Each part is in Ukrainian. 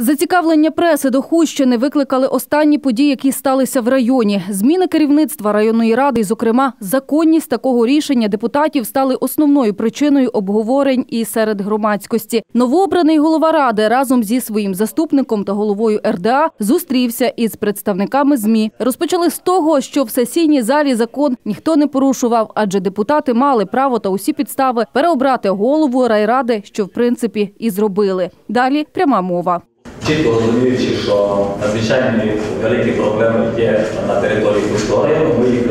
Зацікавлення преси до Хущини викликали останні події, які сталися в районі. Зміни керівництва районної ради, і, зокрема, законність такого рішення депутатів стали основною причиною обговорень і серед громадськості. Новообраний голова ради разом зі своїм заступником та головою РДА зустрівся із представниками ЗМІ. Розпочали з того, що в сесійній залі закон ніхто не порушував, адже депутати мали право та усі підстави переобрати голову райради, що в принципі і зробили. Далі пряма мова. Чітко розуміючи, що надзвичайні великі проблеми є на території Курського району, ми їх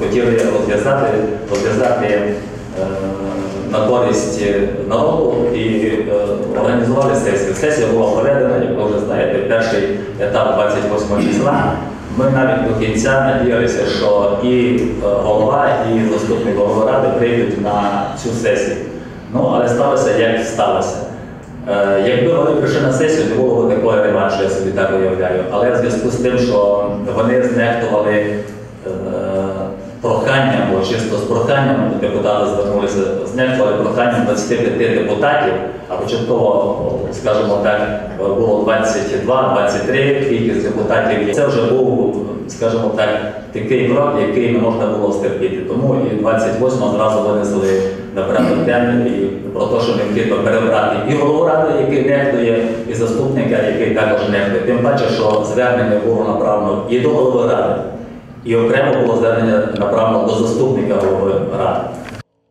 хотіли розв'язати, розв'язати е, на користь народу і е, організували сесію. Сесія була проведена, як ви вже знаєте, перший етап 28 числа. Ми навіть до кінця надіялися, що і е, голова, і заступник голови ради прийдуть на цю сесію. Ну, але сталося, як сталося. Е, Якби вони прийшли на сесію, б такої реваншу, я собі так уявляю. Але в зв'язку з тим, що вони знехтували е, проханням, бо чисто з проханням депутати звернулися, знехтували проханням 25 депутатів, а початково, скажімо так, було 22-23 кількість депутатів. Це вже був, скажімо так, такий крок, який не можна було стерпіти. Тому і 28-го зразу винесли на порядок денний і про те, що необхідно перебрати і голову ради, який нехтує, і заступника, який також нехтує. Тим паче, що звернення було направлено і до голови ради, і окремо було звернення направлено до заступника голови ради.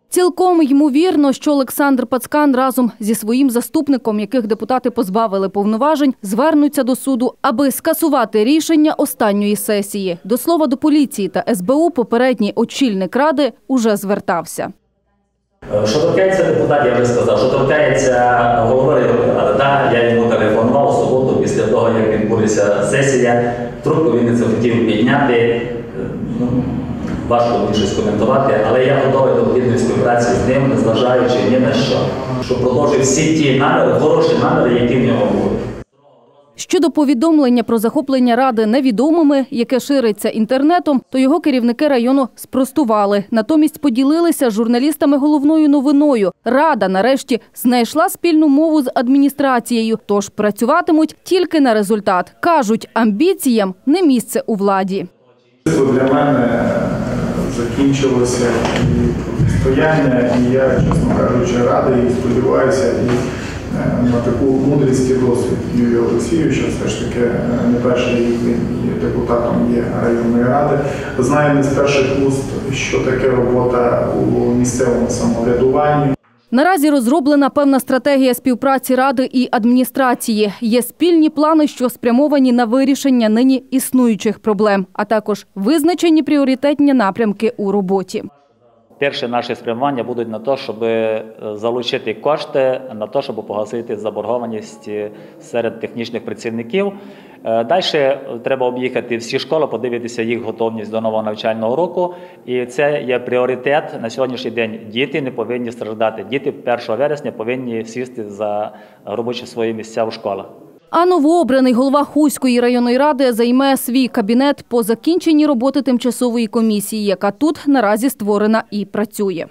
Цілком ймовірно, що Олександр Пацкан разом зі своїм заступником, яких депутати позбавили повноважень, звернуться до суду, аби скасувати рішення останньої сесії. До слова, до поліції та СБУ попередній очільник ради уже звертався. Е, Що торкається депутатів, я вже сказав, що торкається голови ради, я йому телефонував у суботу після того, як відбулася сесія. Трубку він не захотів підняти. Ну, важко щось коментувати, але я готовий до плідної співпраці з ним, незважаючи ні на що. Щоб продовжив всі ті наміри, хороші наміри, які в нього були. Щодо повідомлення про захоплення ради невідомими, яке шириться інтернетом, то його керівники району спростували. Натомість поділилися з журналістами головною новиною. Рада нарешті знайшла спільну мову з адміністрацією, тож працюватимуть тільки на результат. кажуть, амбіціям не місце у владі. Для мене закінчилося і протистояння, і я, чесно кажучи, радий і сподіваюся і е, на таку мудрість і досвід Юрія Олексійовича. Все ж таки е, не перший він є депутатом є районної ради. Знаю не з перших уст, що таке робота у місцевому самоврядуванні. Наразі розроблена певна стратегія співпраці ради і адміністрації. Є спільні плани, що спрямовані на вирішення нині існуючих проблем, а також визначені пріоритетні напрямки у роботі. Перші наші спрямування будуть на те, щоб е, залучити кошти на те, щоб погасити заборгованість е, серед технічних працівників. Далі треба об'їхати всі школи, подивитися їх готовність до нового навчального року. І це є пріоритет на сьогоднішній день. Діти не повинні страждати. Діти 1 вересня повинні сісти за робочі свої місця в школах. А новообраний голова Хуської районної ради займе свій кабінет по закінченні роботи тимчасової комісії, яка тут наразі створена і працює.